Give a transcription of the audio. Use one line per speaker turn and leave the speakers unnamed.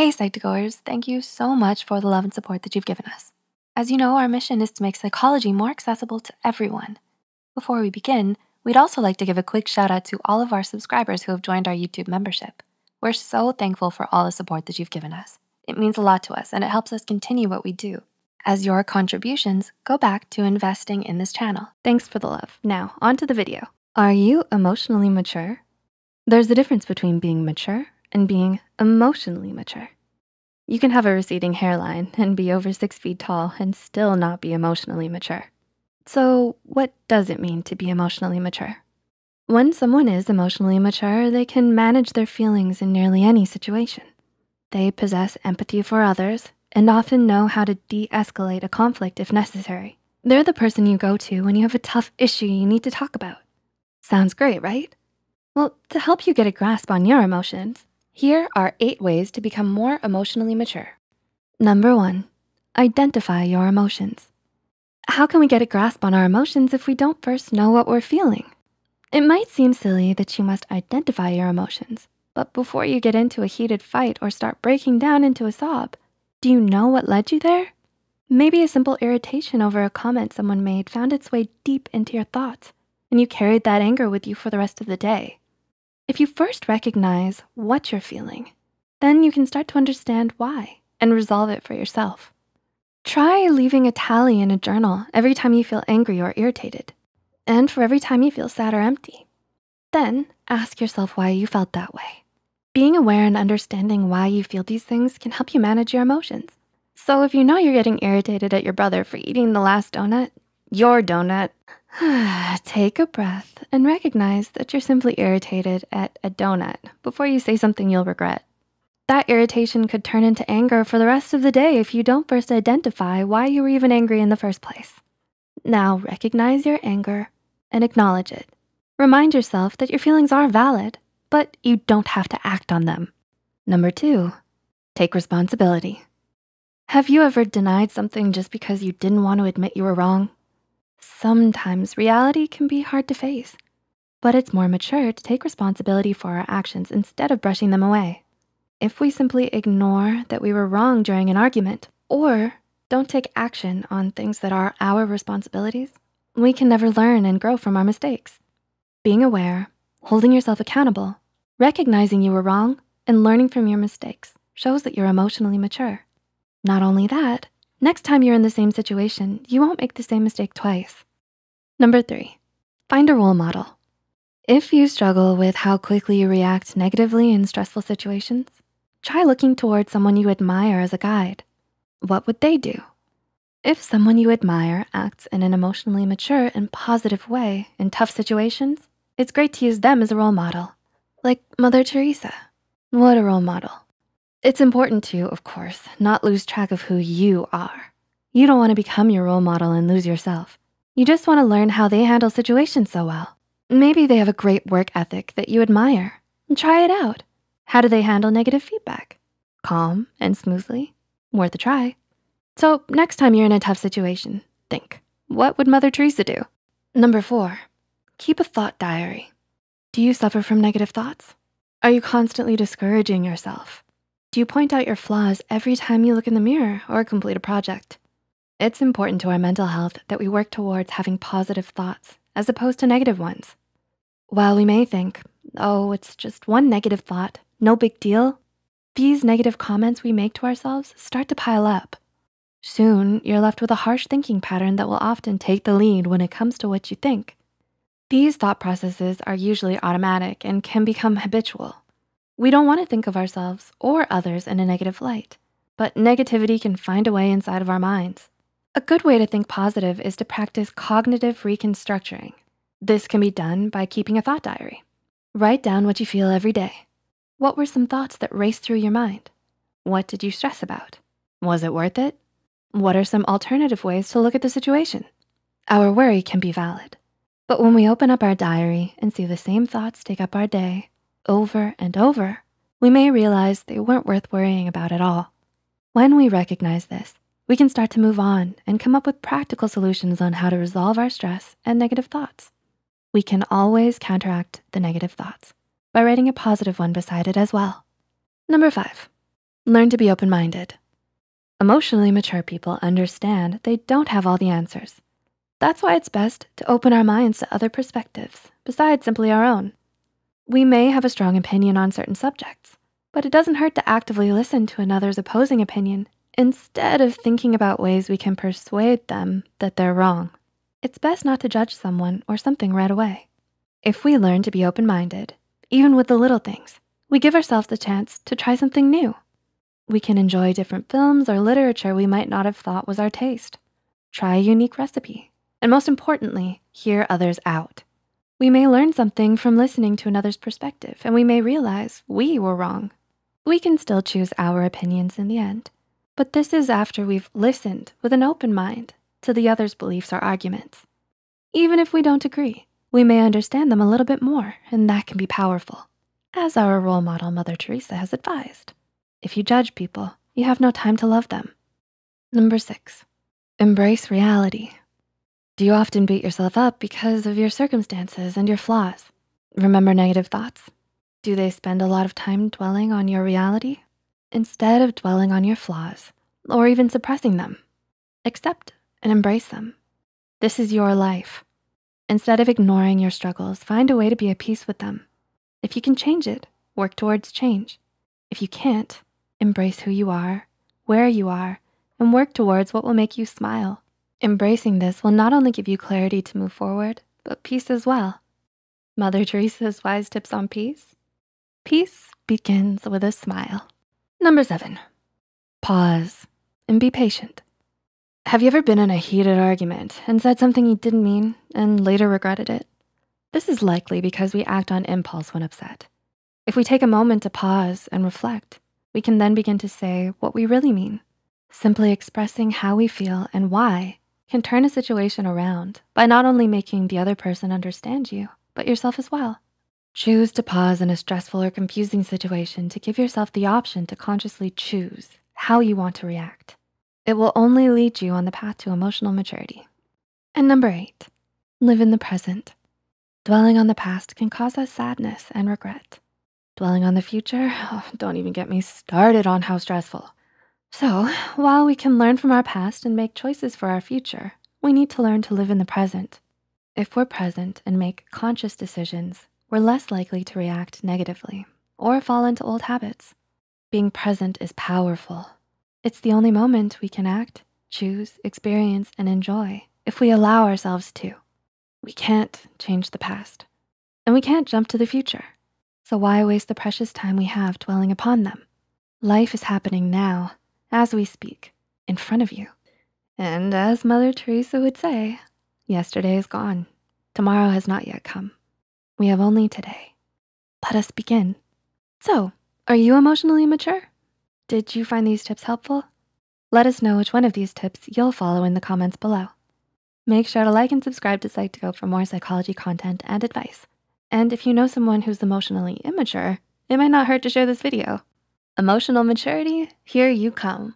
Hey, Psych2Goers, thank you so much for the love and support that you've given us. As you know, our mission is to make psychology more accessible to everyone. Before we begin, we'd also like to give a quick shout out to all of our subscribers who have joined our YouTube membership. We're so thankful for all the support that you've given us. It means a lot to us and it helps us continue what we do. As your contributions go back to investing in this channel. Thanks for the love. Now, on to the video. Are you emotionally mature? There's a difference between being mature and being emotionally mature. You can have a receding hairline and be over six feet tall and still not be emotionally mature. So what does it mean to be emotionally mature? When someone is emotionally mature, they can manage their feelings in nearly any situation. They possess empathy for others and often know how to de-escalate a conflict if necessary. They're the person you go to when you have a tough issue you need to talk about. Sounds great, right? Well, to help you get a grasp on your emotions, here are eight ways to become more emotionally mature. Number one, identify your emotions. How can we get a grasp on our emotions if we don't first know what we're feeling? It might seem silly that you must identify your emotions, but before you get into a heated fight or start breaking down into a sob, do you know what led you there? Maybe a simple irritation over a comment someone made found its way deep into your thoughts and you carried that anger with you for the rest of the day. If you first recognize what you're feeling, then you can start to understand why and resolve it for yourself. Try leaving a tally in a journal every time you feel angry or irritated, and for every time you feel sad or empty. Then ask yourself why you felt that way. Being aware and understanding why you feel these things can help you manage your emotions. So if you know you're getting irritated at your brother for eating the last donut, your donut, take a breath and recognize that you're simply irritated at a donut before you say something you'll regret. That irritation could turn into anger for the rest of the day if you don't first identify why you were even angry in the first place. Now recognize your anger and acknowledge it. Remind yourself that your feelings are valid, but you don't have to act on them. Number two, take responsibility. Have you ever denied something just because you didn't want to admit you were wrong? Sometimes reality can be hard to face, but it's more mature to take responsibility for our actions instead of brushing them away. If we simply ignore that we were wrong during an argument or don't take action on things that are our responsibilities, we can never learn and grow from our mistakes. Being aware, holding yourself accountable, recognizing you were wrong, and learning from your mistakes shows that you're emotionally mature. Not only that, next time you're in the same situation, you won't make the same mistake twice. Number three, find a role model. If you struggle with how quickly you react negatively in stressful situations, try looking towards someone you admire as a guide. What would they do? If someone you admire acts in an emotionally mature and positive way in tough situations, it's great to use them as a role model, like Mother Teresa. What a role model. It's important to, of course, not lose track of who you are. You don't wanna become your role model and lose yourself. You just wanna learn how they handle situations so well. Maybe they have a great work ethic that you admire. Try it out. How do they handle negative feedback? Calm and smoothly, worth a try. So next time you're in a tough situation, think, what would Mother Teresa do? Number four, keep a thought diary. Do you suffer from negative thoughts? Are you constantly discouraging yourself? Do you point out your flaws every time you look in the mirror or complete a project? It's important to our mental health that we work towards having positive thoughts as opposed to negative ones. While we may think, oh, it's just one negative thought, no big deal, these negative comments we make to ourselves start to pile up. Soon, you're left with a harsh thinking pattern that will often take the lead when it comes to what you think. These thought processes are usually automatic and can become habitual. We don't wanna think of ourselves or others in a negative light, but negativity can find a way inside of our minds. A good way to think positive is to practice cognitive reconstructuring. This can be done by keeping a thought diary. Write down what you feel every day. What were some thoughts that raced through your mind? What did you stress about? Was it worth it? What are some alternative ways to look at the situation? Our worry can be valid, but when we open up our diary and see the same thoughts take up our day, over and over, we may realize they weren't worth worrying about at all. When we recognize this, we can start to move on and come up with practical solutions on how to resolve our stress and negative thoughts. We can always counteract the negative thoughts by writing a positive one beside it as well. Number five, Learn to be open-minded. Emotionally mature people understand they don't have all the answers. That's why it's best to open our minds to other perspectives besides simply our own. We may have a strong opinion on certain subjects, but it doesn't hurt to actively listen to another's opposing opinion instead of thinking about ways we can persuade them that they're wrong. It's best not to judge someone or something right away. If we learn to be open-minded, even with the little things, we give ourselves the chance to try something new. We can enjoy different films or literature we might not have thought was our taste. Try a unique recipe, and most importantly, hear others out. We may learn something from listening to another's perspective, and we may realize we were wrong. We can still choose our opinions in the end, but this is after we've listened with an open mind to the other's beliefs or arguments. Even if we don't agree, we may understand them a little bit more, and that can be powerful, as our role model, Mother Teresa, has advised. If you judge people, you have no time to love them. Number six, embrace reality. Do you often beat yourself up because of your circumstances and your flaws? Remember negative thoughts? Do they spend a lot of time dwelling on your reality? Instead of dwelling on your flaws or even suppressing them, accept and embrace them. This is your life. Instead of ignoring your struggles, find a way to be at peace with them. If you can change it, work towards change. If you can't, Embrace who you are, where you are, and work towards what will make you smile. Embracing this will not only give you clarity to move forward, but peace as well. Mother Teresa's wise tips on peace. Peace begins with a smile. Number seven, pause and be patient. Have you ever been in a heated argument and said something you didn't mean and later regretted it? This is likely because we act on impulse when upset. If we take a moment to pause and reflect, we can then begin to say what we really mean. Simply expressing how we feel and why can turn a situation around by not only making the other person understand you, but yourself as well. Choose to pause in a stressful or confusing situation to give yourself the option to consciously choose how you want to react. It will only lead you on the path to emotional maturity. And number eight, live in the present. Dwelling on the past can cause us sadness and regret. Dwelling on the future, oh, don't even get me started on how stressful. So while we can learn from our past and make choices for our future, we need to learn to live in the present. If we're present and make conscious decisions, we're less likely to react negatively or fall into old habits. Being present is powerful. It's the only moment we can act, choose, experience, and enjoy if we allow ourselves to. We can't change the past and we can't jump to the future. So why waste the precious time we have dwelling upon them? Life is happening now, as we speak, in front of you. And as Mother Teresa would say, yesterday is gone. Tomorrow has not yet come. We have only today. Let us begin. So, are you emotionally mature? Did you find these tips helpful? Let us know which one of these tips you'll follow in the comments below. Make sure to like and subscribe to Psych2Go for more psychology content and advice. And if you know someone who's emotionally immature, it might not hurt to share this video. Emotional maturity, here you come.